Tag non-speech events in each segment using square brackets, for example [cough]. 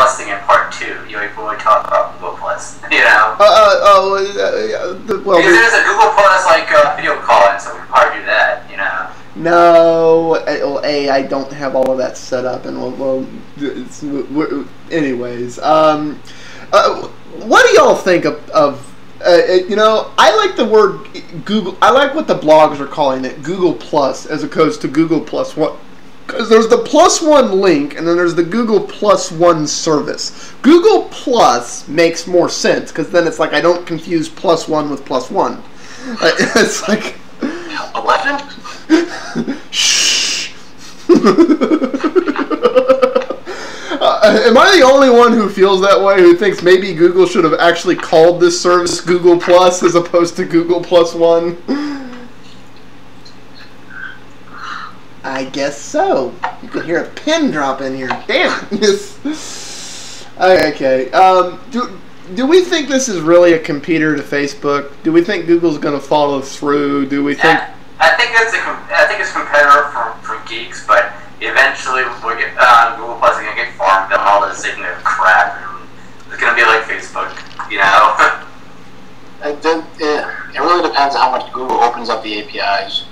Plus thing in part two. You know, when we talk about Google Plus, [laughs] you know. Uh, uh, oh, uh, the, well, because there's a Google Plus like uh, video calling, so we probably do that. You know. No, well, a I don't have all of that set up, and well, well it's, anyways, um, uh, what do y'all think of, of uh, you know, I like the word Google. I like what the blogs are calling it, Google Plus, as opposed to Google Plus What? Because there's the Plus One link, and then there's the Google Plus One service. Google Plus makes more sense because then it's like I don't confuse Plus One with Plus One. [laughs] It's like eleven. Shh. [laughs] Uh, am I the only one who feels that way? Who thinks maybe Google should have actually called this service Google Plus as opposed to Google Plus One? I guess so. You can hear a pin drop in here. Damn. yes. Okay. Um. Do do we think this is really a competitor to Facebook? Do we think Google's going to follow through? Do we think? I think it's a I think it's a competitor for, for geeks, but eventually we'll get, uh, Google Plus is gonna get farmed and all this ignorant crap. And it's gonna be like Facebook, you know. [laughs] it, it, it really depends on how much Google opens up the APIs.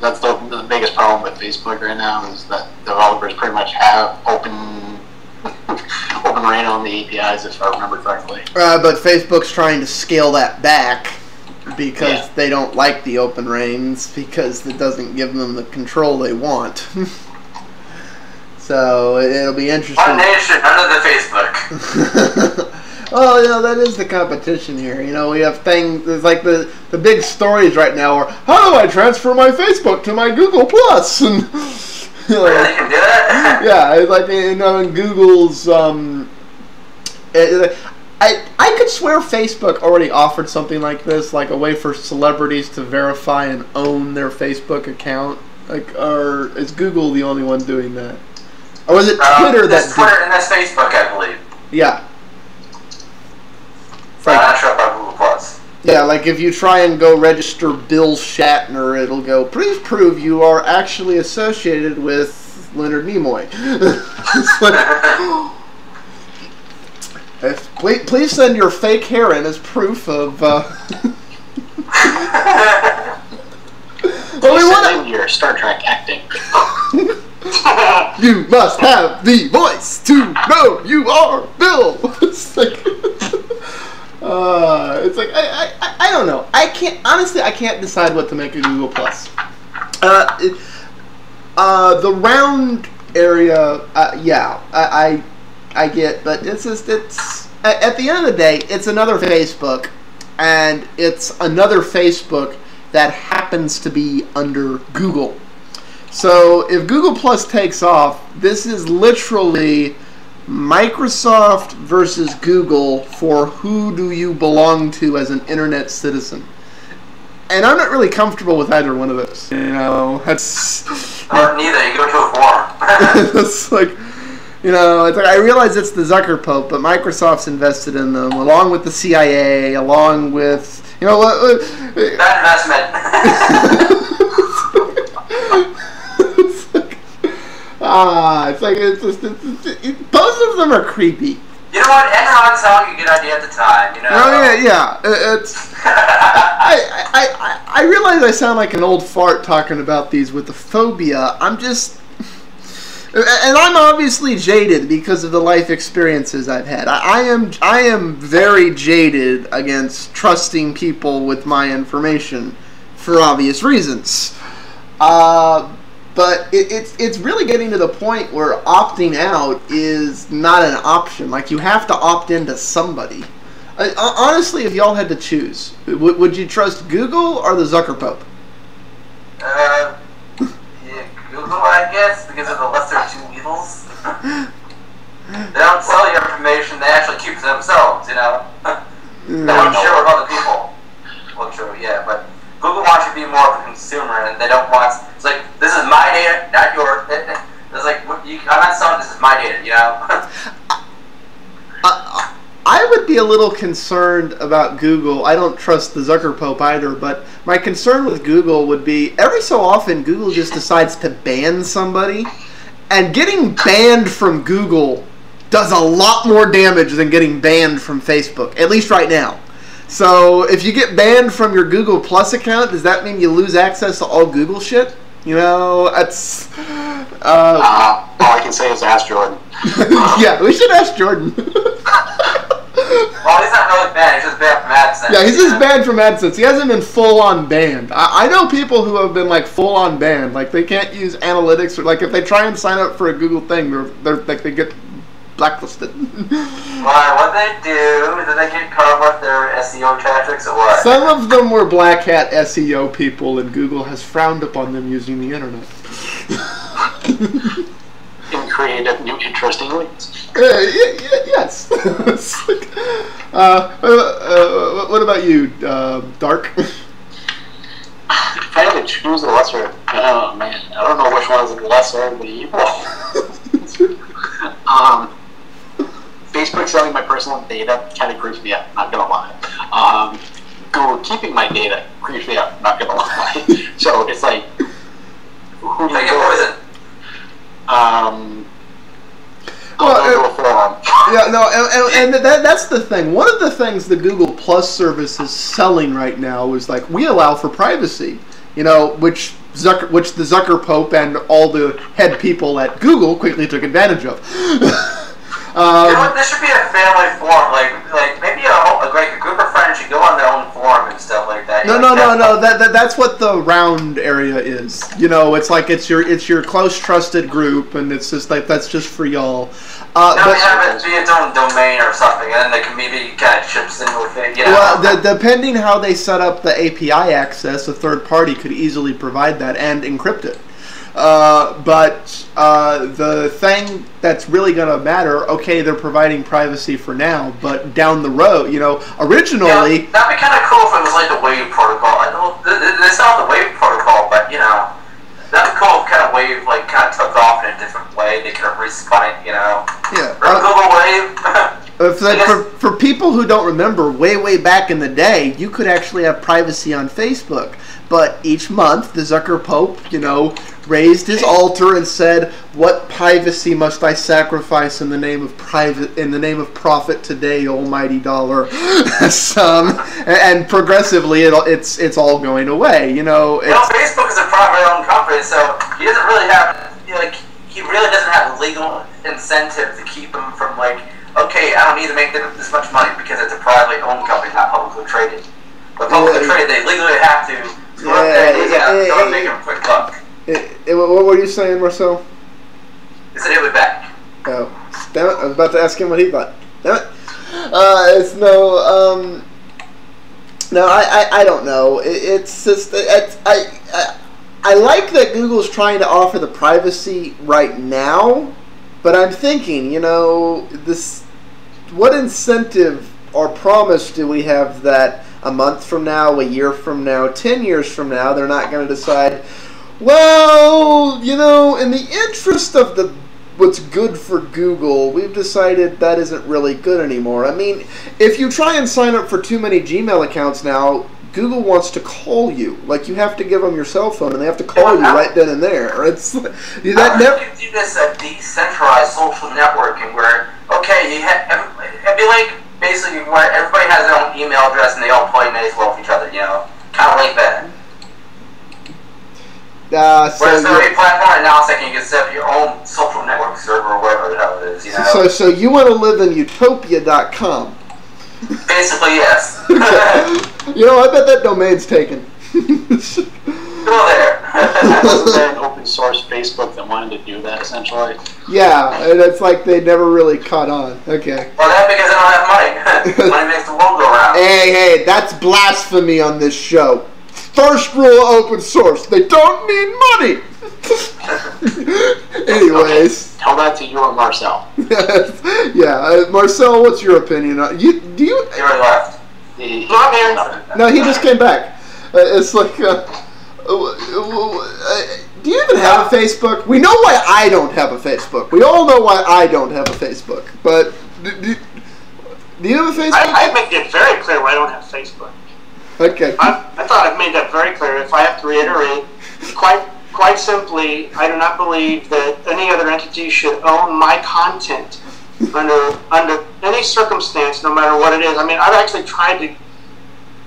That's the, the biggest problem with Facebook right now is that developers pretty much have open [laughs] open rein on the APIs, if I remember correctly. Uh, but Facebook's trying to scale that back because yeah. they don't like the open reins because it doesn't give them the control they want. [laughs] So it'll be interesting. One nation under the Facebook. [laughs] well, you know that is the competition here. You know we have things. It's like the the big stories right now are how do I transfer my Facebook to my Google Plus [laughs] and. [laughs] You know, really, can do it. [laughs] yeah, it's like you know in Google's. Um, it, I, I could swear Facebook already offered something like this, like a way for celebrities to verify and own their Facebook account. Like, or is Google the only one doing that? Or was it uh, Twitter um, that? Twitter and that's Facebook, I believe. Yeah. Frank. Not sure about Google Plus. Yeah, like if you try and go register Bill Shatner, it'll go, please prove you are actually associated with Leonard Nimoy. [laughs] [gasps] if, please, please send your fake hair in as proof of. Uh, [laughs] well, we want your Star Trek acting. [laughs] you must have the voice to know you are Bill. it's like, uh, it's like I, I, I don't know. I can't honestly. I can't decide what to make of Google Plus. Uh, uh, the round area, uh, yeah, I, I, I get, but it's just it's at the end of the day, it's another Facebook, and it's another Facebook that happens to be under Google. So if Google Plus takes off, this is literally Microsoft versus Google for who do you belong to as an internet citizen. And I'm not really comfortable with either one of those. You know, that's. Or neither. You go to a forum. that's like, you know, it's like I realize it's the Zucker Pope, but Microsoft's invested in them, along with the CIA, along with you know uh, uh, what. Bad investment. [laughs] [laughs] Ah, it's like it's just it's, it's, it, both of them are creepy. You know what? Enron sounded like a good idea at the time. You know. Oh yeah, yeah. It's. [laughs] I, I, I, I realize I sound like an old fart talking about these with the phobia. I'm just. And I'm obviously jaded because of the life experiences I've had. I, I am I am very jaded against trusting people with my information for obvious reasons. Uh, but it, it's it's really getting to the point where opting out is not an option. Like you have to opt into somebody. I, honestly, if y'all had to choose, would, would you trust Google or the Zucker Pope? Uh, yeah, Google, I guess, because of the lesser two evils. [laughs] they don't sell your information; they actually keep it themselves. You know, they don't share with other people. Well, true, yeah, but Google wants you to be more of a consumer, and they don't want. It's like this is my data, not your. [laughs] It's like you, I'm not selling. This is my data. You know. [laughs] uh, I would be a little concerned about Google. I don't trust the Zucker Pope either, but my concern with Google would be every so often Google just [laughs] decides to ban somebody, and getting banned from Google does a lot more damage than getting banned from Facebook, at least right now. So if you get banned from your Google Plus account, does that mean you lose access to all Google shit? You know, that's. Uh, Uh, all I can say is ask Jordan. [laughs] yeah, we should ask Jordan. Well, he's not really banned. He's just banned from AdSense. yeah, he's you just know? banned from AdSense. He hasn't been full on banned. I, I know people who have been like full on banned. Like they can't use analytics or like if they try and sign up for a Google thing, they're, they're like they get blacklisted. Why? What they do? Did they get caught with their SEO tactics or what? Some of them were black hat SEO people, and Google has frowned upon them using the internet. [laughs] In creative, new, interesting links. Uh, y- y- yes. [laughs] Like, uh, uh, uh, what about you, uh, Dark? If I had to choose the lesser, oh man, I don't know which one is the lesser of the evil. [laughs] um, Facebook selling my personal data kind of creeps me out. Not gonna lie. Um, Google keeping my data creeps me out. Not gonna lie. [laughs] so it's like, who do you Take it go. Um, Well, I'll go to a forum. yeah, no, and, and, and that, that's the thing. One of the things the Google Plus service is selling right now is like we allow for privacy, you know, which Zucker, which the Zucker Pope and all the head people at Google quickly took advantage of. [laughs] You know um. This should be a family forum. Like, like maybe a, whole- like a group of friends should go on their own forum and stuff like that. no, You no, no, no. That, that that's what the round area is. You know, it's like it's your it's your close trusted group, and it's just like that's just for y'all. Uh, Now but- have it be its own domain or something, and then the community kind of chips in with it. You know. Well, the, depending how they set up the API access, a third party could easily provide that and encrypt it. Uh, but uh, the thing that's really going to matter, okay, they're providing privacy for now, but down the road, you know, originally, Yeah, that'd be kind of cool if it was like the Wave protocol. I know it's not the Wave protocol, but you know, that'd be cool if kind of Wave like kind of took off in a different way. They could have respun you know. yeah. Or uh, Google Wave. [laughs] Like, for, for people who don't remember, way, way back in the day, you could actually have privacy on Facebook. But each month, the Zucker Pope, you know, raised his altar and said, "What privacy must I sacrifice in the name of private, in the name of profit today, Almighty Dollar?" [laughs] Some, and progressively, it, it's it's all going away. You know, you know, Facebook is a privately owned company, so he doesn't really have you know, like he really doesn't have legal incentive to keep him from like. Okay, I don't need to make this much money because it's a privately owned company, not publicly traded. But publicly Yeah. traded, they legally have to. go up Yeah, there and, yeah, yeah, go yeah, and make yeah. A quick buck. it, it- what were you saying, Marcel? He said he'll be back. Oh, damn it! I was about to ask him what he thought. Damn it! Uh, it's no, um, no, I, I, I don't know. It, it's just, it's, I, I, I like that Google's trying to offer the privacy right now, but I'm thinking, you know, this, what incentive or promise do we have that a month from now, a year from now, ten years from now, they're not going to decide, well, you know, in the interest of the what's good for Google, we've decided that isn't really good anymore. I mean, if you try and sign up for too many Gmail accounts now, Google wants to call you. Like you have to give them your cell phone, and they have to call you right then and there. It's that never. do this a decentralized social networking where, okay, you ha- every- it'd be like basically where everybody has their own email address and they all play nice well with each other, you know, kind of like that. Uh, so, Whereas the you- way platform right now, it's like you can set up your own social network server or whatever the hell it is, you know. so, so you want to live in utopia.com. Basically, yes. [laughs] You know, I bet that domain's taken. Go there. Wasn't there an open source Facebook that wanted to do that essentially? yeah, and it's like they never really caught on. Okay. well, that's because I don't have money. [laughs] money makes the world go round. Hey, hey, that's blasphemy on this show. First rule of open source: they don't need money. [laughs] Anyways, Tell that to you or Marcel. yeah, uh, Marcel, what's your opinion? on You do you? He already left. The- No, I'm. No, he just came back. Uh, it's like, uh, uh, uh, do you even have a Facebook? We know why I don't have a Facebook. We all know why I don't have a Facebook. But do, do, do you have a Facebook? I, I make it very clear why I don't have Facebook. Okay. I, I thought I've made that very clear. If I have to reiterate, quite quite simply, I do not believe that any other entity should own my content under under any circumstance, no matter what it is. I mean, I've actually tried to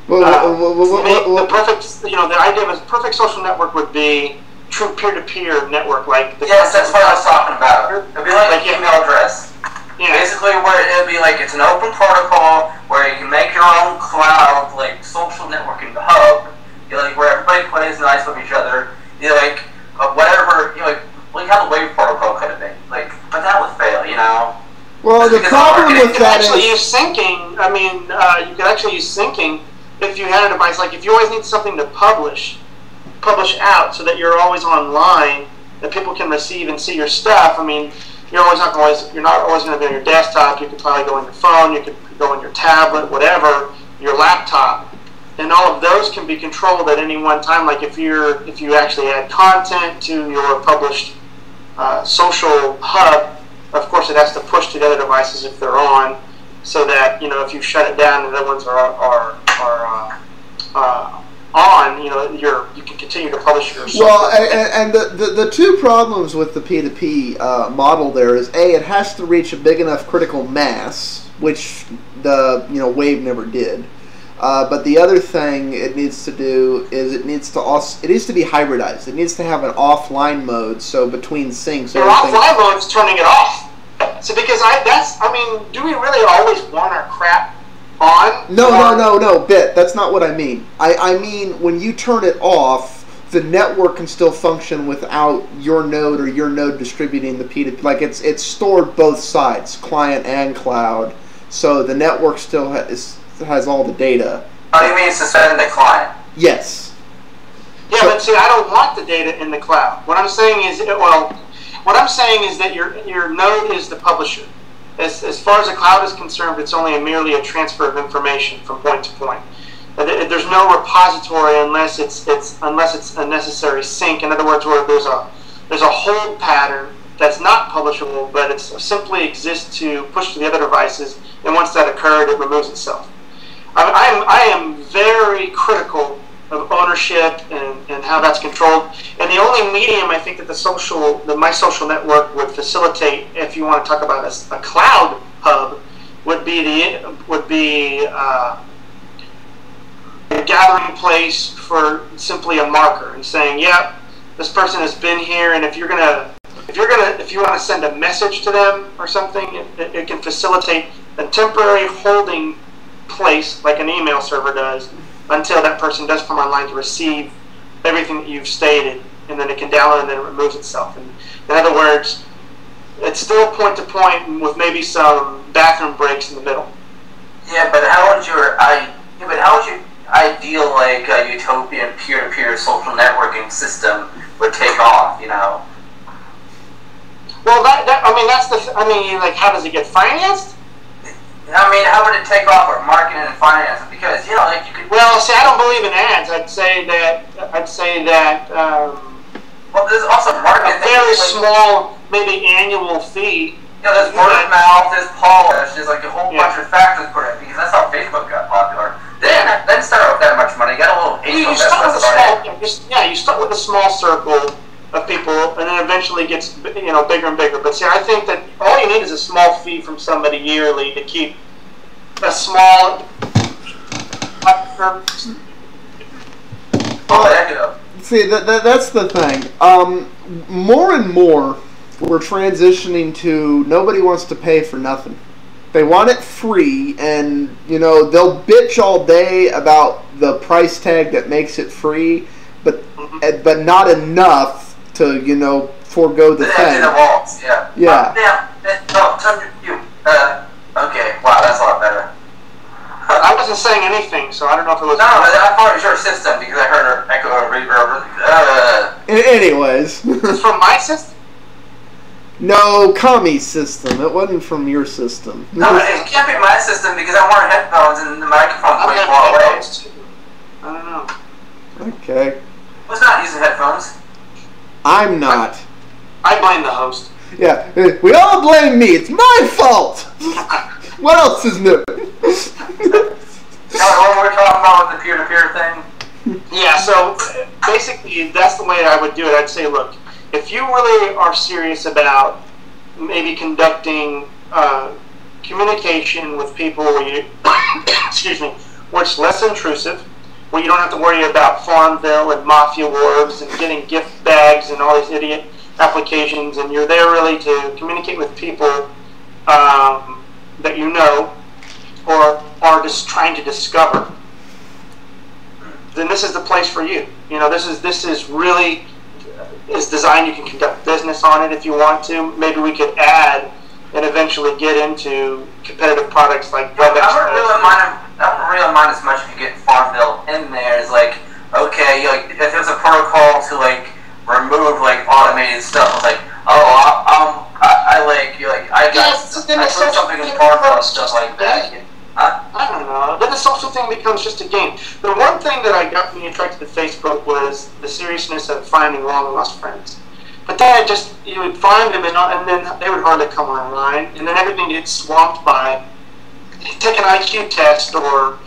Well, uh, well, well, well, make well, the perfect. You know, the idea of a perfect social network would be true peer-to-peer network, like the Yes, that's what I was talking about. It'd be like Like, an yeah. email address. Yeah. Basically, where it'd be like it's an open protocol where you can make your own cloud, like social networking hub. You know, like where everybody plays nice with each other. You know, like uh, whatever. You know, like like how the wave protocol could have been. Like, but that would fail. You know. well, the because problem marketing with You could that actually is, use syncing. I mean, uh, you could actually use syncing if you had a device. Like if you always need something to publish, publish out, so that you're always online, that people can receive and see your stuff. I mean, you're always not always you're not always going to be on your desktop. You could probably go on your phone. You could go on your tablet, whatever, your laptop. And all of those can be controlled at any one time. Like if you're if you actually add content to your published uh, social hub, of course it has to push to the other devices if they're on, so that you know if you shut it down the other ones are are are uh, uh, on, you know you're you can continue to publish your. social well, and, and the, the the two problems with the P2P uh, model there is a it has to reach a big enough critical mass, which the you know Wave never did. Uh, but the other thing it needs to do is it needs to also it needs to be hybridized. It needs to have an offline mode, so between syncs, Your offline mode is turning it off. So because I that's I mean, do we really always want our crap on? No, no, Or- no, no, bit. That's not what I mean. I, I mean when you turn it off, the network can still function without your node or your node distributing the P2P. Like it's it's stored both sides, client and cloud. So the network still ha- is, has all the data. Oh, you mean suspend the client? Yes. Yeah, but see, I don't want the data in the cloud. What I'm saying is, well, what I'm saying is that your your node is the publisher. As, as far as the cloud is concerned, it's only a merely a transfer of information from point to point. There- There's no repository unless it's it's unless it's a necessary sync. In other words, where there's a there's a hold pattern that's not publishable, but it simply exists to push to the other devices. And once that occurred, it removes itself. I, am I am very critical of ownership and, and how that's controlled. And the only medium I think that the social, the my social network would facilitate, if you want to talk about a cloud hub, would be the would be uh, a gathering place for simply a marker and saying, "Yep, this person has been here." And if you're gonna if you're gonna if you want to send a message to them or something, it, it can facilitate a temporary holding place like an email server does until that person does come online to receive everything that you've stated, and then it can download and then it removes itself. And in other words, it's still point to point with maybe some bathroom breaks in the middle. Yeah, but how would your I? Yeah, but how would your ideal like uh, utopian peer-to-peer social networking system would take off? You know. Well, that, that I mean that's the I mean like how does it get financed? I mean, how would it take off with marketing and finance? Because you know, like you could. Well, see, I don't believe in ads. I'd say that I'd say that um, Well, there's also marketing. a very like, small, maybe annual fee. You know, there's word of mouth, there's polish, there's like a whole Yeah. With a small circle of people, and then eventually gets you know bigger and bigger. But see, I think that all you need is a small fee from somebody yearly to keep a small. Oh, up. See, that, that, that's the thing. Um, more and more, we're transitioning to nobody wants to pay for nothing. They want it free, and you know they'll bitch all day about the price tag that makes it free, but eh, but not enough to you know forego the The empty the thing. walls, yeah. Yeah. Uh, yeah. eh, No, turn you. Uh, okay. Wow, that's a lot better. I wasn't saying anything, so I don't know if it was. No, I thought it was your system because I heard her echo and reverb. Uh, Anyways, [laughs] It's from my system. no commie system. It wasn't from your system. [laughs] no, it can't be my system because I'm wearing headphones and the microphone's I'm way far away. I don't know. okay, Who's not using headphones? I'm not. I blame the host. Yeah, we all blame me. It's my fault. [laughs] what else is new? What we're talking about with the peer-to-peer thing? Yeah, so basically, that's the way I would do it. I'd say, look, if you really are serious about maybe conducting uh, communication with people where you, [coughs] excuse me, where it's less intrusive, where you don't have to worry about Farmville and Mafia Wars and getting gift bags and all these idiot applications, and you're there really to communicate with people um, that you know or are just trying to discover. Then this is the place for you. You know, this is this is really is designed. You can conduct business on it if you want to. Maybe we could add and eventually get into competitive products like Well, I wouldn't really mind. I wouldn't really mind as much if you get Farmville in there. It's like, okay, like if there's a protocol to like remove like automated stuff, it's like, oh, I, um, I, I like, you like, I got, Yes, then I it's put something in media Farmville and stuff like that. yeah. Huh? I don't know. Then the social thing becomes just a game. The one thing that I got from the attracted to Facebook was the seriousness of finding long lost friends. But then I just you would find them and, and then they would hardly come online, and then everything gets swamped by take an IQ test or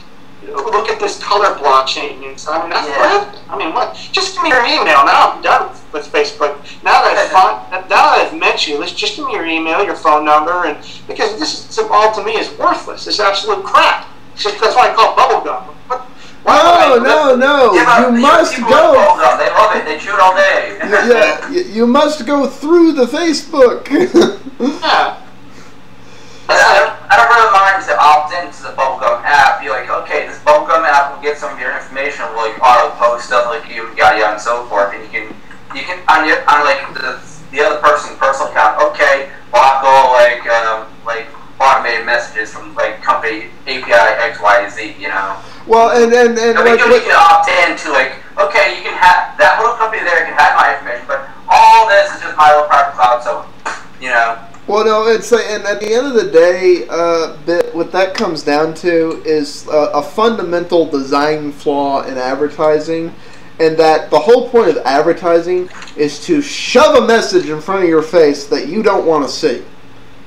look at this color blockchain. And so, I mean, that's Yeah. what? I mean, what? Just give me your email. Now I'm done with, Facebook. Now that I've found, now that I've met you, let's just give me your email, your phone number, and because this is all to me is worthless. It's absolute crap. Just, that's why I call it bubblegum. What? Why No, no. Yeah, You must go. love. They love it. They chew it all day. [laughs] Yeah, you must go through the Facebook. [laughs] Yeah. I don't, I don't really mind to opt into the Bubblegum app. Be like, okay, this Bubblegum app will get some of your information, will like auto post stuff like you, yada yada and so forth, and you can you can on your on like the, the other person's personal account. Okay, block all like um, like automated messages from like company API X Y Z. You know, well, and and and like, you, you can opt in to like, okay, you can have that little company there can have my information, but all this is just my little private cloud. So, you know. Well, no, it's like, and at the end of the day, uh, bit, what that comes down to is a, a fundamental design flaw in advertising, and that the whole point of advertising is to shove a message in front of your face that you don't want to see.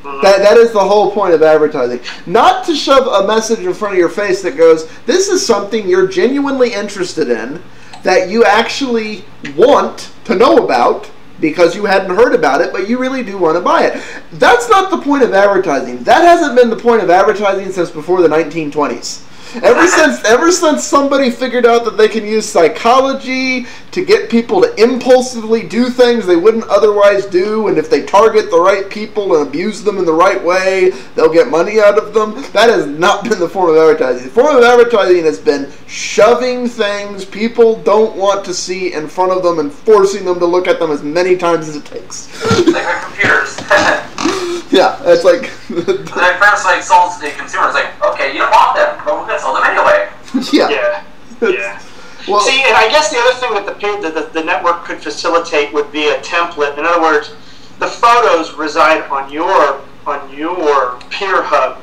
Uh-huh. That, that is the whole point of advertising. Not to shove a message in front of your face that goes, this is something you're genuinely interested in, that you actually want to know about because you hadn't heard about it, but you really do want to buy it. That's not the point of advertising. That hasn't been the point of advertising since before the 1920s. Ever since ever since somebody figured out that they can use psychology to get people to impulsively do things they wouldn't otherwise do, and if they target the right people and abuse them in the right way, they'll get money out of them. That has not been the form of advertising. The form of advertising has been shoving things people don't want to see in front of them and forcing them to look at them as many times as it takes. like computers. [laughs] [laughs] yeah, it's like [laughs] Like first, like sold to the consumer. consumers, like, okay, you don't want them, but we're gonna sell them anyway. [laughs] yeah. Yeah. Yeah. Well, See, and I guess the other thing that the, peer, that the the network could facilitate would be a template. In other words, the photos reside on your on your peer hub,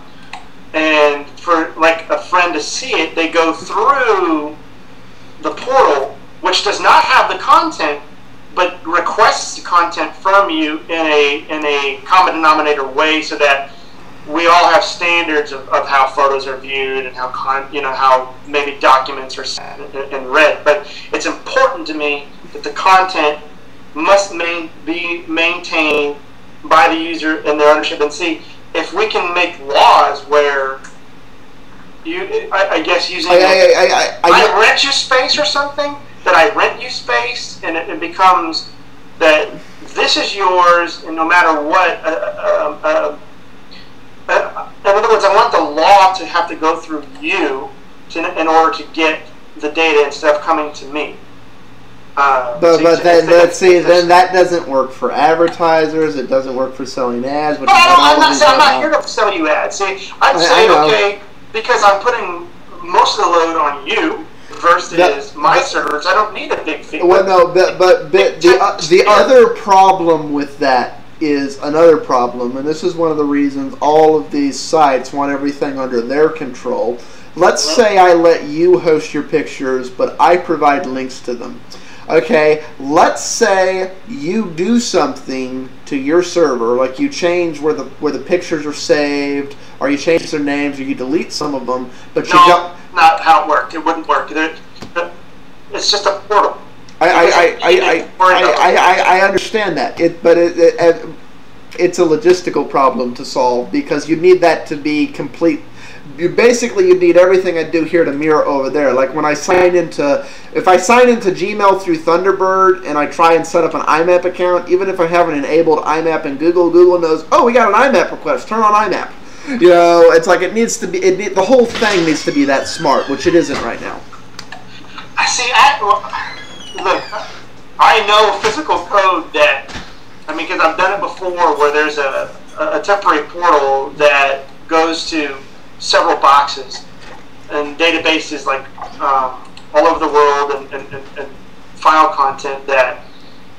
and for like a friend to see it, they go through the portal, which does not have the content, but requests the content from you in a in a common denominator way, so that we all have standards of, of how photos are viewed and how con, you know how maybe documents are sent and, read. But it's important to me that the content must main, be maintained by the user and their ownership. And see if we can make laws where you, I, I guess using I, I, I, I, I, I rent you space or something, that I rent you space, and it, it becomes that this is yours, and no matter what. Uh, uh, uh, uh, in other words, I want the law to have to go through you to, in order to get the data instead of coming to me. Uh, But, see, but then, let's see, then that doesn't work for advertisers. It doesn't work for selling ads. Which But I is don't, what I'm not saying I'm not here to sell you ads. See, I'm I- I saying know. okay because I'm putting most of the load on you versus That- my servers. I don't need a big fee. Well, no, but but, but the uh, the other problem with that is another problem, and this is one of the reasons all of these sites want everything under their control. Let's say I let you host your pictures, but I provide links to them. Okay, let's say you do something to your server, like you change where the where the pictures are saved, or you change their names, or you delete some of them, but you don't. No, not how it worked. It wouldn't work. It's just a portal. I I, I, I, I, I, understand that. It, but it, it, it, it's a logistical problem to solve because you need that to be complete. You basically you need everything I do here to mirror over there. Like when I sign into, if I sign into Gmail through Thunderbird and I try and set up an IMAP account, even if I haven't enabled IMAP in Google, Google knows. Oh, we got an IMAP request. Turn on IMAP. [laughs] You know, it's like it needs to be. It need, the whole thing needs to be that smart, which it isn't right now. I see. I, look, I know physical code that. I mean, because I've done it before, where there's a, a temporary portal that goes to several boxes and databases like um, all over the world and, and, and, file content that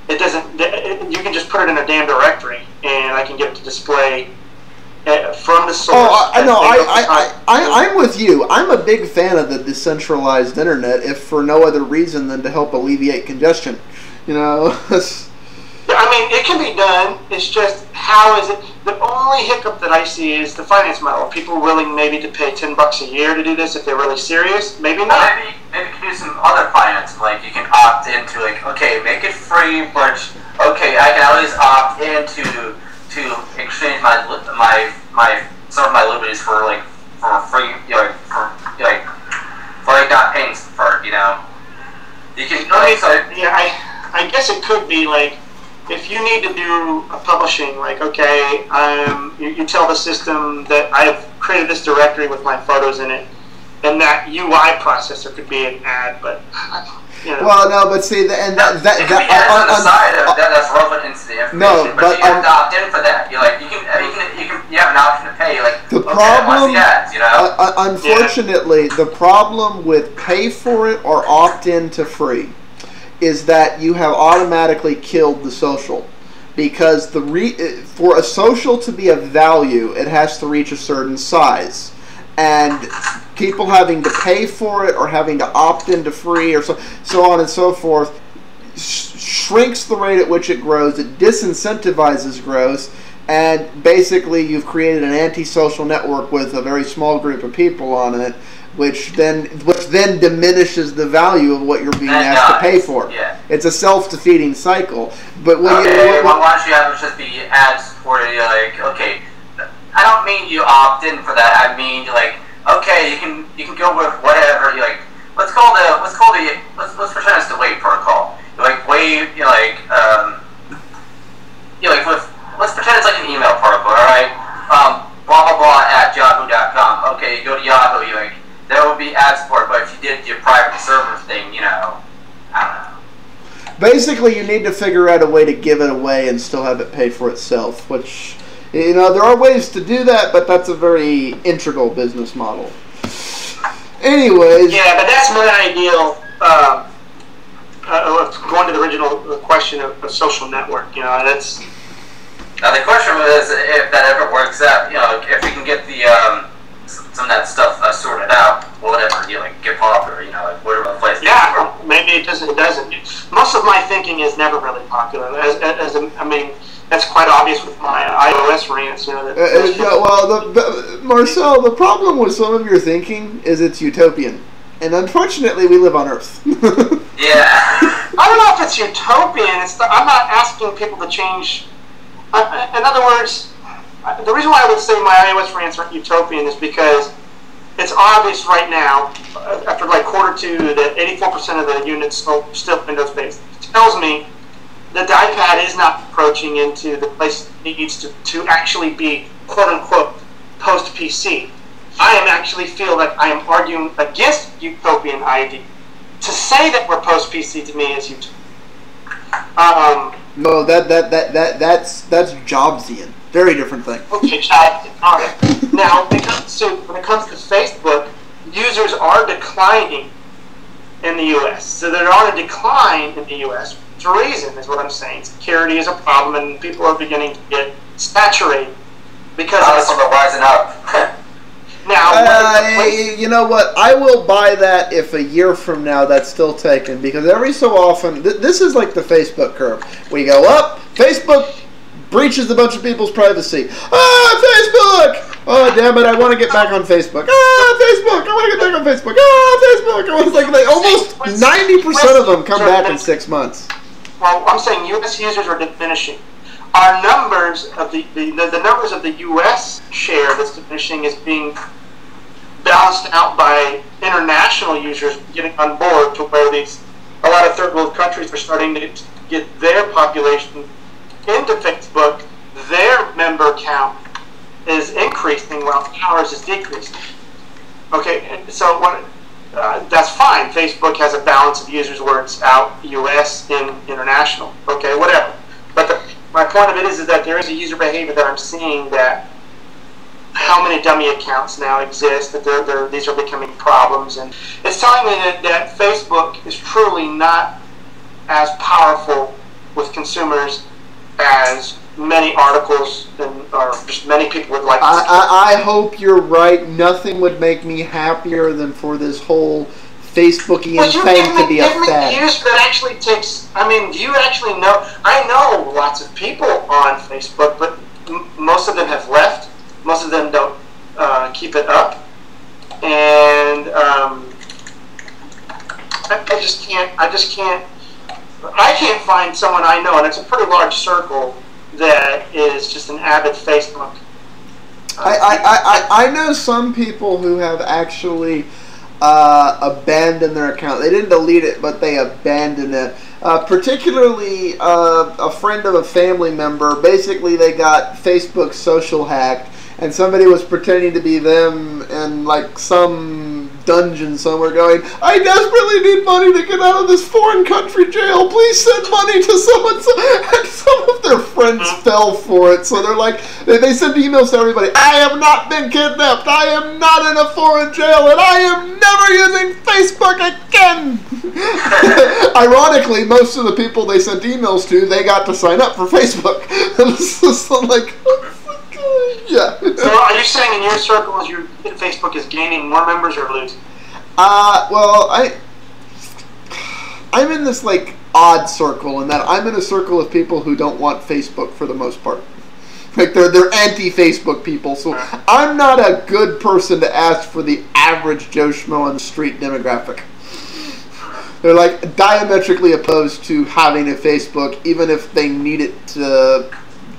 it doesn't. it- You can just put it in a damn directory, and I can get it to display Eh, from the source. Oh, I, I as know. I, go I, to I, I, I'm with you. I'm a big fan of the decentralized internet, if for no other reason than to help alleviate congestion. You know, [laughs] I mean, it can be done. It's just how is it? The only hiccup that I see is the finance model. Are people willing maybe to pay ten bucks a year to do this if they're really serious? Maybe Well, not. maybe maybe you can do some other finance, like you can opt into like okay, make it free, but okay, I can always opt into to exchange my my my some of my liberties for like for free, you know, like, for you know, like for like not paying for it, you know. You can I so yeah, I, I guess it could be like if you need to do a publishing, like okay, um, you, you tell the system that I've created this directory with my photos in it, and that UI processor could be an ad, but [laughs] you know. well, no, but see, the, and that that, that, that on, on- the side of that that's relevant into the information, No, but, but you have to opt in for that. You're like you can you can you can you have an option to pay. Like The okay, I problem- want the ads, you know. Uh, uh, unfortunately, the problem with pay for it or opt in to free is that you have automatically killed the social. Because the re- uh, for a social to be of value, it has to reach a certain size, and people having to pay for it or having to opt into free or so so on and so forth sh- shrinks the rate at which it grows. It disincentivizes growth, and basically you've created an antisocial network with a very small group of people on it, which then which then diminishes the value of what you're being That asked to pay for. yeah. It's a self-defeating cycle. But when Okay, you, why don't you have it just be ads for you? Like, okay, I don't mean you opt in for that. I mean like, okay, you can you can go with whatever. You like, let's call the let's call the let's let's pretend it's the wave protocol. You like wave, you know, like um, you like with let's pretend it's like an email protocol. All right, um, blah blah blah at yahoo.com. Okay, you go to Yahoo. You like there will be ad support, but if you did your private server thing, you know, I don't know. basically you need to figure out a way to give it away and still have it pay for itself which you know there are ways to do that but that's a very integral business model anyways Yeah, but that's my ideal. Um, uh, going to the original question of, of social network, you know, that's Now the question is if that ever works out. You know, if we can get the um, some of that stuff uh, sorted out, whatever. You know, like get popular. You know, like whatever the place. yeah. Maybe it doesn't. It doesn't. Most of my thinking is never really popular. As, as, a, I mean, that's quite obvious with my iOS rants. You know, that, Uh, uh, yeah, well, the, the, Marcel, the problem with some of your thinking is it's utopian, and unfortunately, we live on Earth. [laughs] Yeah. I don't know if it's utopian. It's the, I'm not asking people to change. I, I- in other words, the reason why I would say my iOS rants aren't utopian is because it's obvious right now, uh, after like quarter two, that 84% of the units still, still Windows based. It tells me that the iPad is not approaching into the place it needs to, to actually be quote unquote post PC. I am actually feel that I am arguing against utopian idea. To say that we're post PC to me is utopian. Um, no, that that that that that's that's Jobsian. Very different thing. Okay, Chad. All right. Now, when it comes to when it comes to Facebook, users are declining in the U.S. So they're on a decline in the U.S. The reason is what I'm saying. Security is a problem, and people are beginning to get saturated because Now of that's the rising up. [laughs] now. Uh, one of the- you know what? I will buy that if a year from now that's still taken because every so often th- this is like the Facebook curve. We go up, Facebook breaches a bunch of people's privacy. Ah, Facebook! Oh damn it! I want to get back on Facebook. Ah, Facebook! I want to get back on Facebook. Ah, Facebook! I was like, like almost ninety percent of them come back in six months. Well, I'm saying U.S. users are diminishing. our numbers of the, the, the numbers of the U.S. share that's diminishing is being balanced out by international users getting on board to where these a lot of third world countries are starting to get their population into Facebook. Their member count is increasing while ours is decreasing. Okay, so what? Uh, that's fine. Facebook has a balance of users where it's out U.S. in international. Okay, whatever. But the, my point of it is, is that there is a user behavior that I'm seeing that how many dummy accounts now exist, that they're, they're, these are becoming problems. And it's telling me that, that Facebook is truly not as powerful with consumers as many articles and, or just many people would like to I, I, I hope you're right. Nothing would make me happier than for this whole Facebookian Well, thing to be a fad. views that actually takes. I mean, you actually know? I know lots of people on Facebook, but m- most of them have left. Most of them don't uh, keep it up, and um, I, I just can't. I just can't. I can't find someone I know, and it's a pretty large circle that is just an avid Facebook. uh, I, I, I, I know some people who have actually uh, abandoned their account. They didn't delete it, but they abandoned it. Uh, particularly, uh, a friend of a family member. Basically, they got Facebook social hacked, and somebody was pretending to be them and like some dungeon somewhere, going, "I desperately need money to get out of this foreign country jail. Please send money to someone." So, and some of their friends uh-huh. fell for it, so they're like, they, they send emails to everybody. I have not been kidnapped. I am not in a foreign jail, and I am never using Facebook again. [laughs] Ironically, most of the people they sent emails to, they got to sign up for Facebook. and it's just like, [laughs] yeah. so, are you saying in your circles, your Facebook is gaining more members or losing? Uh, well, I, I'm in this like odd circle in that I'm in a circle of people who don't want Facebook for the most part. Like they're they're anti-Facebook people, so I'm not a good person to ask for the average Joe schmo on the street demographic. They're like diametrically opposed to having a Facebook, even if they need it to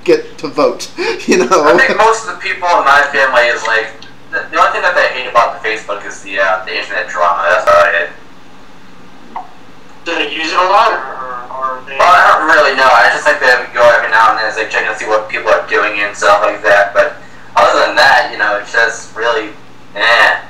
get to vote. [laughs] You know. I think most of the people in my family is like the, the only thing that they hate about the Facebook is the uh, the internet drama. That's about it. Do they use it a lot, or, or, or they? Well, I don't really know. I just think they go every now and then as they check and see what people are doing and stuff like that. But other than that, you know, it's just really, eh.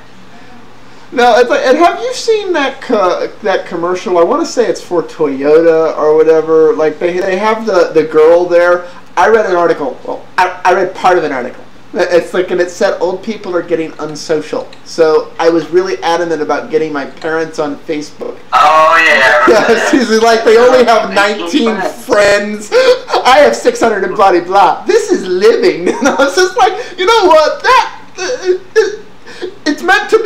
No, and have you seen that co- that commercial? I want to say it's for Toyota or whatever. Like they they have the the girl there. I read an article. Well, I, I read part of an article. It's like, and it said old people are getting unsocial. So I was really adamant about getting my parents on Facebook. Oh yeah. Yeah, she's [laughs] like they only have 19 friends. I have 600 and blah blah. blah. This is living. [laughs] And I was just like, you know what? That meant to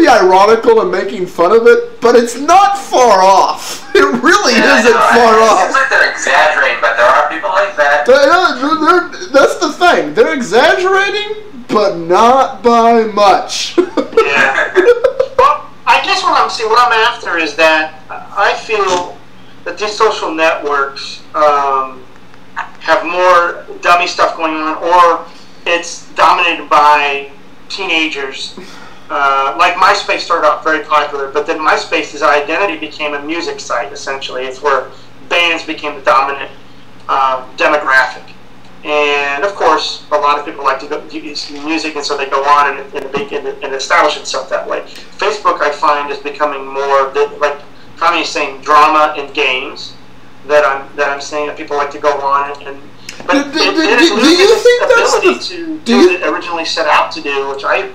be ironical and making fun of it, but it's not far off. [laughs] It really Yeah, isn't know, far it off. seems like they're exaggerating, but there are people like that. They- they're- they're- that's the thing. They're exaggerating, but not by much. [laughs] Yeah. Well, I guess what I'm saying, what I'm after is that I feel that these social networks um, have more dummy stuff going on, or it's dominated by teenagers. Uh, like MySpace started off very popular, but then MySpace's identity became a music site. Essentially, it's where bands became the dominant uh, demographic. And of course, a lot of people like to go use music, and so they go on and, and, and, and establish itself that way. Facebook, I find, is becoming more the, like Tommy is saying, drama and games. That I'm that I'm saying that people like to go on and. but Do- do- it, it do- do you think that's ability the- to do do you- what it originally set out to do, which I,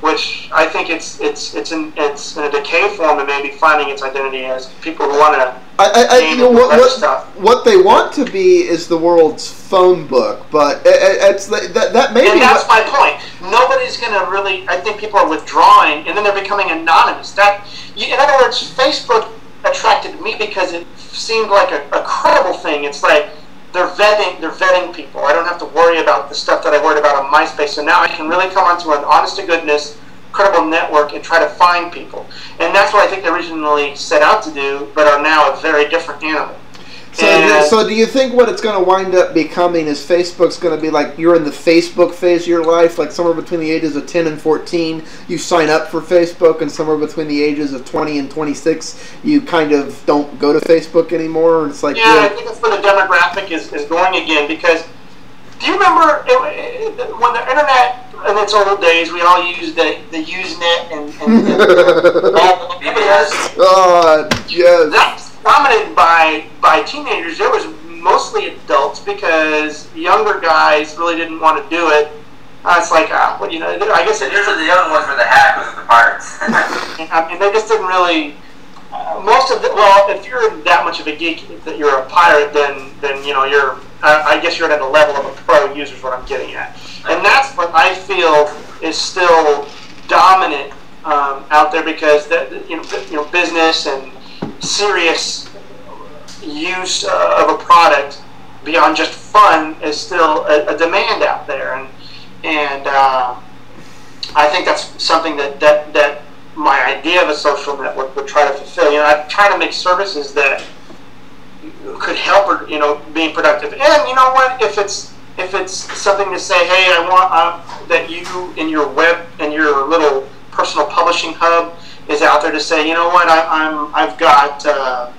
which I think it's it's it's in it's in a decay form and maybe finding its identity as people who want to I, I, you know, what, what, stuff. what they want to be is the world's phone book, but it, it, it's that that may be And that's what- my point. Nobody's going to really. I think people are withdrawing, and then they're becoming anonymous. That, in other words, Facebook attracted me because it seemed like a, a credible thing. It's like they're vetting, they're vetting people. I don't have to worry about the stuff that I worried about on MySpace. So now I can really come onto an honest to goodness, credible network and try to find people. And that's what I think they originally set out to do, but are now a very different animal. So, And- so do you think what it's going to wind up becoming is Facebook's going to be like you're in the Facebook phase of your life, like somewhere between the ages of 10 and 14, you sign up for Facebook, and somewhere between the ages of 20 and 26, you kind of don't go to Facebook anymore? It's like, Yeah, I think that's where the demographic is, is going again because do you remember it, it, when the internet in its old days we all used the, the Usenet and, and, and [laughs] all the BBS? oh, yes. That was dominated by by teenagers. There was mostly adults because younger guys really didn't want to do it. Uh, it's like, uh, what you know, I guess it, Usually the young ones were the hackers of the parts. [laughs] [laughs] I mean, they just didn't really. Uh, most of the well, if you're that much of a geek that you're a pirate, then then you know you're. I I guess you're at a level of a pro user is what I'm getting at, and that's what I feel is still dominant um, out there because that you know you know business and serious use uh, of a product beyond just fun is still a, a demand out there, and and. Uh, I think that's something that, that, that my idea of a social network would try to fulfill. You know, I try to make services that could help her, you know, being productive. And you know what? If it's if it's something to say, hey, I want uh, that you in your web and your little personal publishing hub is out there to say, you know what? I, I'm I've got. Uh,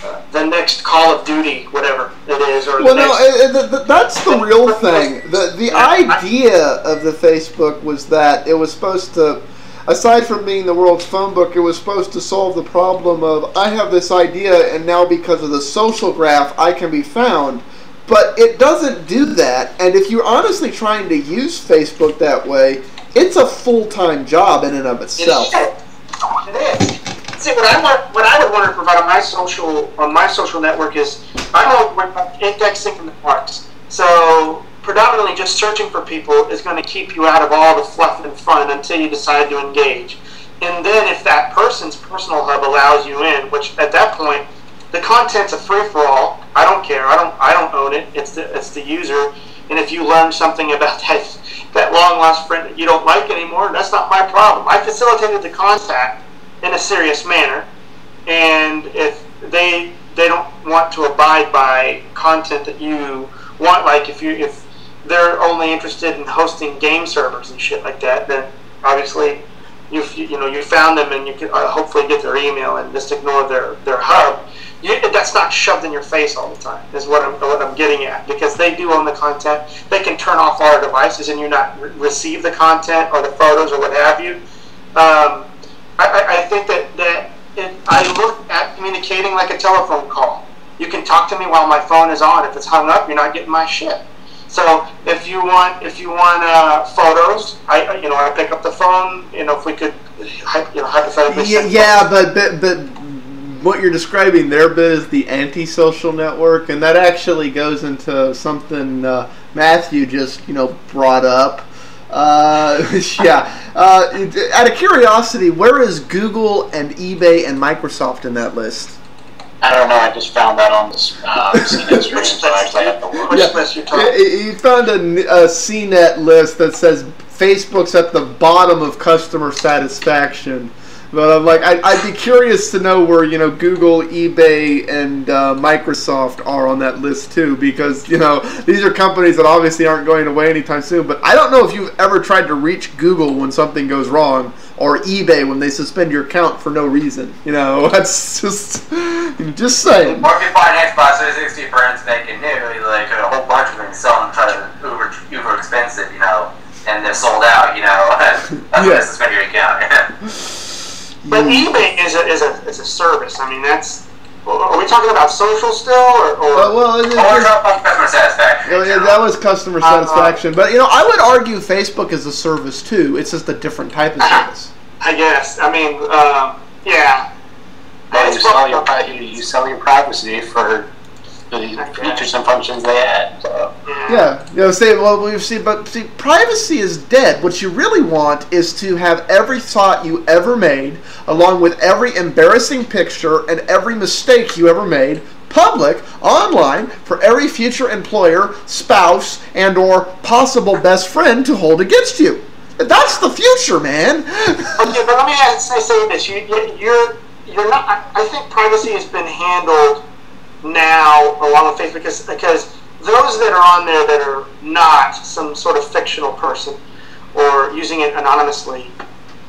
uh, the next Call of Duty, whatever it is, or Well, no, it, it, th- that's the real thing. The the idea of the Facebook was that it was supposed to, aside from being the world's phone book, it was supposed to solve the problem of I have this idea, and now because of the social graph, I can be found. But it doesn't do that, and if you're honestly trying to use Facebook that way, it's a full time job in and of itself. See, what I want, what I would want to provide on my social on my social network is I'm all about indexing the parts. So predominantly, just searching for people is going to keep you out of all the fluff and fun until you decide to engage. And then, if that person's personal hub allows you in, which at that point, the content's a free for all. I don't care. I don't. I don't own it. It's the it's the user. And if you learn something about [laughs] that that long lost friend that you don't like anymore, that's not my problem. I facilitated the contact in a serious manner, and if they they don't want to abide by content that you want, like if you if they're only interested in hosting game servers and shit like that, then obviously you you know you found them and you can uh, hopefully get their email and just ignore their their hub. You, that's not shoved in your face all the time. Is what I'm what I'm getting at because they do own the content. They can turn off our devices and you not re- receive the content or the photos or what have you. Um, I, I, think that that it, I look at communicating like a telephone call. You can talk to me while my phone is on. If it's hung up, you're not getting my shit. So if you want if you want uh, photos, I you know I pick up the phone. You know if we could, you know hypothetically. Yeah, yeah, but, but but what you're describing there, bit is the anti-social network, and that actually goes into something uh, Matthew just you know brought up. Uh, [laughs] yeah. Uh, out of curiosity, where is Google and eBay and Microsoft in that list? I don't know. I just found that on the um, [laughs] CNET stream, so I actually have to look. Which Yeah. list you're talking? You found a, a CNET list that says Facebook's at the bottom of customer satisfaction. But I'm like, I, I'd be curious to know where you know Google, eBay, and uh, Microsoft are on that list too, because you know these are companies that obviously aren't going away anytime soon. But I don't know if you've ever tried to reach Google when something goes wrong, or eBay when they suspend your account for no reason. You know, [laughs] that's just just saying. Or if you buy an Xbox 360 for instance making new, like a whole bunch of them sell them, try to uber uber expensive, you know, and they're sold out, you know. [laughs] That's [laughs] when Yeah. they suspend your account. But eBay is a, is a is a service. I mean that's. Are we talking about social still, or, or Uh, well, it- it- drop on customer satisfaction. Yeah, yeah, that was customer Uh, satisfaction. But you know, I would argue Facebook is a service too. It's just a different type of service. I guess. I mean, um, yeah. Well, you sell your pri- you, you sell your privacy for the features and functions they add. So. Yeah, you know, say well, we've seen, but see, privacy is dead. What you really want is to have every thought you ever made, along with every embarrassing picture and every mistake you ever made, public online for every future employer, spouse, and/or possible best friend to hold against you. That's the future, man. Okay, but let me say, say this: you, you, you're you're not. I, I think privacy has been handled now along with Facebook because, because those that are on there that are not some sort of fictional person or using it anonymously,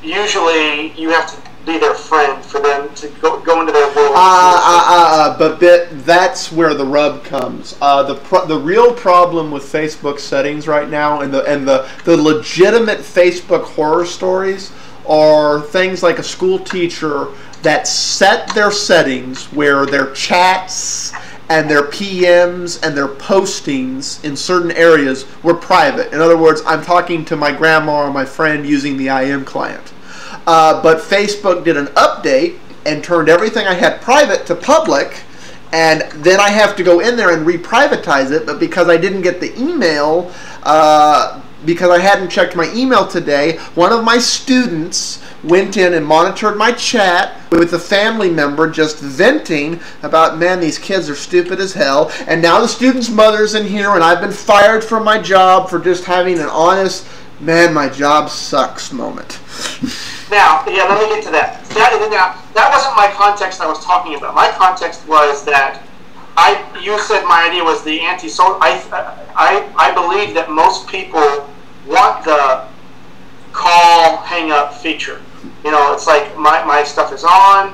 usually you have to be their friend for them to go, go into their world. Uh, uh, uh, uh, but bit, that's where the rub comes. Uh, the pro- the real problem with Facebook settings right now, and the and the the legitimate Facebook horror stories are things like a school teacher that set their settings where their chats and their PMs and their postings in certain areas were private. In other words, I'm talking to my grandma or my friend using the IM client. Uh, but Facebook did an update and turned everything I had private to public, and then I have to go in there and reprivatize it. But because I didn't get the email, uh, because I hadn't checked my email today, one of my students went in and monitored my chat with a family member just venting about, man, these kids are stupid as hell. And now the student's mother's in here, and I've been fired from my job for just having an honest, man, my job sucks moment. Now, yeah, let me get to that. That now, that wasn't my context I was talking about. My context was that I you said my idea was the anti-social. I I I believe that most people want the call hang up feature. You know, it's like my, my stuff is on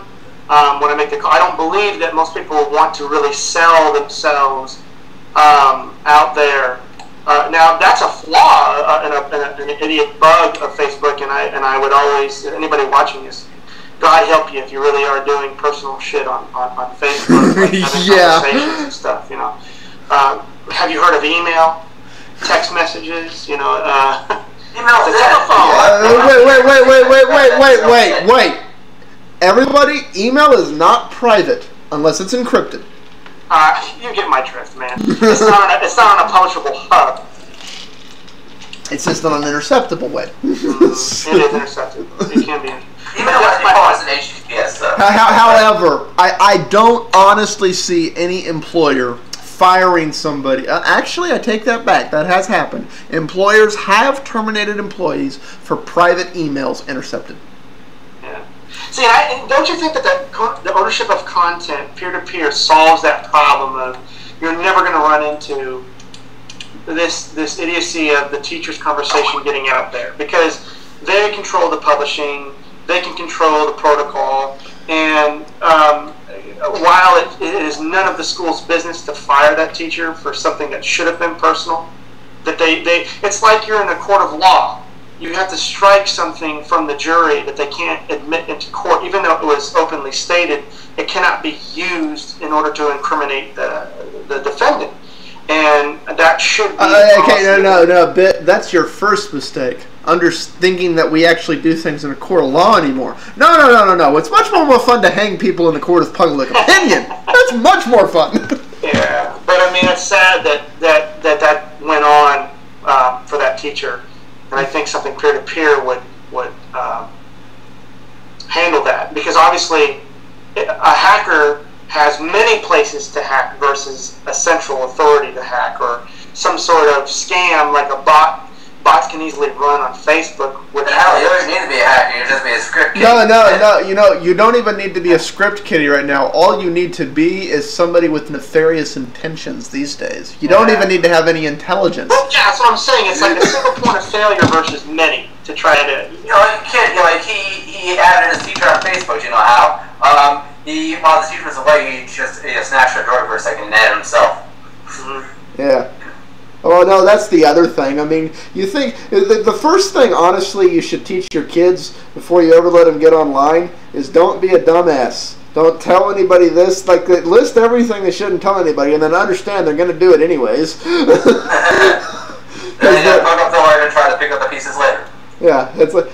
um, when I make the call. I don't believe that most people want to really sell themselves um, out there. Uh, now that's a flaw uh, and, a, and an idiot bug of Facebook, and I and I would always anybody watching this, God help you if you really are doing personal shit on on, on Facebook, like having [laughs] Yeah. conversations and stuff. You know, uh, have you heard of email, text messages? You know, uh, [laughs] Email's the telephone. Wait, wait, wait, wait, wait, wait, wait, wait, wait. Everybody, email is not private unless it's encrypted. Uh, you get my drift, man. It's not on a, it's not on a publishable hub. It's just not an interceptable way. It is intercepted. It can be. Email That's has my default as an HTTPS though. How- how- However, I, I don't honestly see any employer firing somebody. Uh, actually, I take that back. That has happened. Employers have terminated employees for private emails intercepted. See, I, and don't you think that the, the ownership of content peer to peer solves that problem of you're never going to run into this this idiocy of the teacher's conversation getting out there because they control the publishing, they can control the protocol, and um, while it, it is none of the school's business to fire that teacher for something that should have been personal, that they, they it's like you're in a court of law. You have to strike something from the jury that they can't admit into court, even though it was openly stated. It cannot be used in order to incriminate the, the defendant, and that should be. Uh, okay, no, no, no. Bit, that's your first mistake. Under thinking that we actually do things in a court of law anymore. No, no, no, no, no. It's much more, more fun to hang people in the court of public [laughs] opinion. That's much more fun. [laughs] Yeah, but I mean, it's sad that that that, that went on uh, for that teacher, and I think something peer to peer would would um, handle that because obviously a hacker has many places to hack versus a central authority to hack or some sort of scam like a bot. Bots can easily run on Facebook with But hell, you don't even need to be a hacker. You just be a script kid. No, no, no. You know, you don't even need to be a script kiddie right now. All you need to be is somebody with nefarious intentions these days. You don't Yeah. even need to have any intelligence. Well, yeah, that's what I'm saying. It's like a single point of failure versus many to try to. You know, like a kid, you know, like he he added his teacher on Facebook. You know how? Um, he while the teacher was away, he just he snatched a drawer for a second and added himself. Yeah. Oh no, that's the other thing. I mean, you think the, the first thing, honestly, you should teach your kids before you ever let them get online is don't be a dumbass. Don't tell anybody this. Like, list everything they shouldn't tell anybody, and then understand they're going to do it anyways. Then gotta fuck up the and try to pick up the pieces later. Yeah, it's like